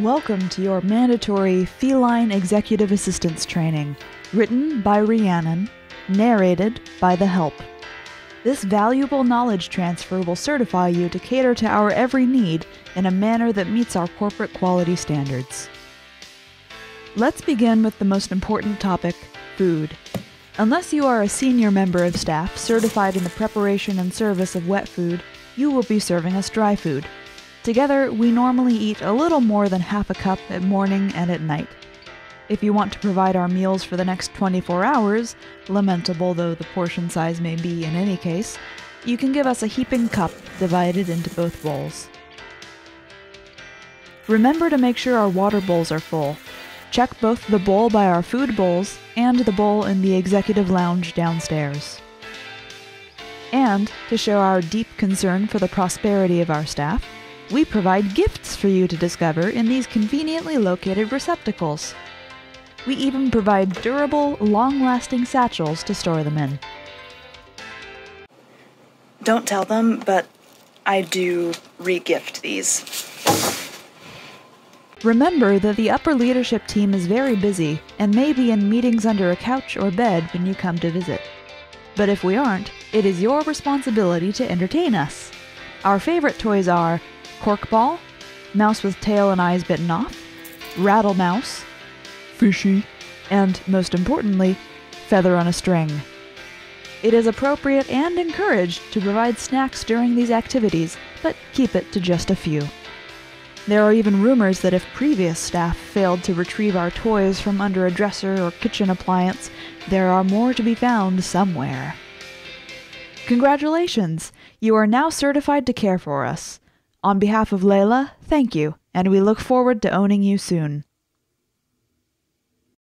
Welcome to your mandatory Feline Executive Assistance Training, written by Rhiannon, narrated by The Help. This valuable knowledge transfer will certify you to cater to our every need in a manner that meets our corporate quality standards. Let's begin with the most important topic food. Unless you are a senior member of staff certified in the preparation and service of wet food, you will be serving us dry food. Together, we normally eat a little more than half a cup at morning and at night. If you want to provide our meals for the next 24 hours, lamentable though the portion size may be in any case, you can give us a heaping cup divided into both bowls. Remember to make sure our water bowls are full. Check both the bowl by our food bowls and the bowl in the executive lounge downstairs. And, to show our deep concern for the prosperity of our staff, we provide gifts for you to discover in these conveniently located receptacles. We even provide durable, long lasting satchels to store them in. Don't tell them, but I do re-gift these. Remember that the upper leadership team is very busy and may be in meetings under a couch or bed when you come to visit. But if we aren't, it is your responsibility to entertain us. Our favorite toys are Cork Ball, Mouse with Tail and Eyes Bitten Off, Rattle Mouse, Fishy, and most importantly, Feather on a String. It is appropriate and encouraged to provide snacks during these activities, but keep it to just a few. There are even rumors that if previous staff failed to retrieve our toys from under a dresser or kitchen appliance, there are more to be found somewhere. Congratulations! You are now certified to care for us. On behalf of Layla, thank you, and we look forward to owning you soon.